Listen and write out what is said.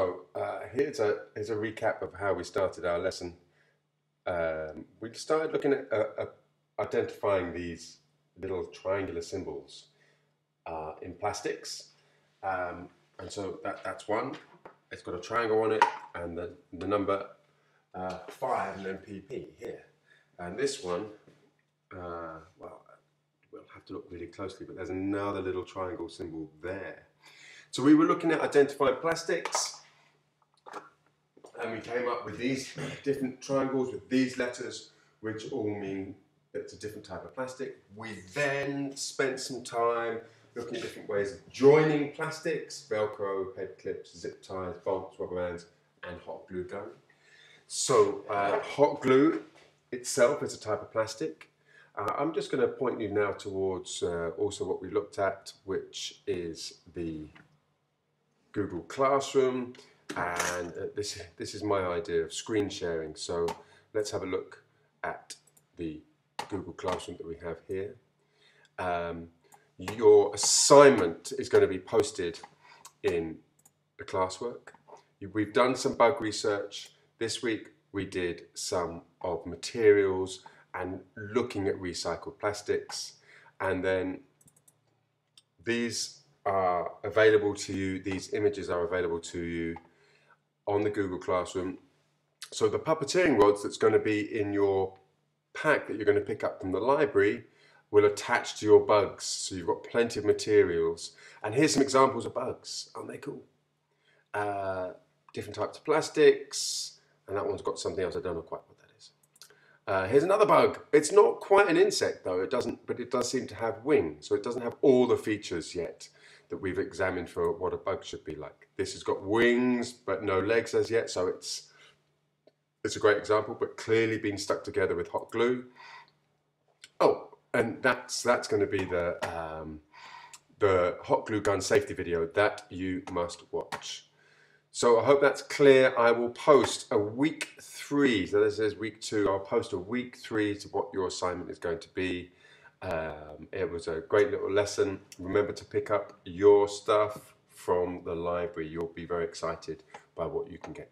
So uh, here's a here's a recap of how we started our lesson. Um, we started looking at uh, uh, identifying these little triangular symbols uh, in plastics, um, and so that that's one. It's got a triangle on it and the the number uh, five and then PP here, and this one. Uh, well, we'll have to look really closely, but there's another little triangle symbol there. So we were looking at identifying plastics and we came up with these different triangles with these letters, which all mean it's a different type of plastic. We then spent some time looking at different ways of joining plastics, Velcro, head clips, zip ties, bolts, rubber bands, and hot glue gun. So uh, hot glue itself is a type of plastic. Uh, I'm just going to point you now towards uh, also what we looked at, which is the Google Classroom and uh, this this is my idea of screen sharing. So let's have a look at the Google Classroom that we have here. Um, your assignment is going to be posted in the classwork. We've done some bug research. This week we did some of materials and looking at recycled plastics. And then these are available to you these images are available to you on the Google Classroom. So the puppeteering rods that's going to be in your pack that you're going to pick up from the library will attach to your bugs. So you've got plenty of materials. And here's some examples of bugs. Aren't they cool? Uh, different types of plastics. And that one's got something else. I don't know quite what that is. Uh, here's another bug. It's not quite an insect though. It doesn't, but it does seem to have wings. So it doesn't have all the features yet that we've examined for what a bug should be like. This has got wings but no legs as yet, so it's it's a great example, but clearly being stuck together with hot glue. Oh, and that's that's going to be the um, the hot glue gun safety video that you must watch. So I hope that's clear. I will post a week three. So this is week two. I'll post a week three to what your assignment is going to be. Um, it was a great little lesson. Remember to pick up your stuff from the library. You'll be very excited by what you can get.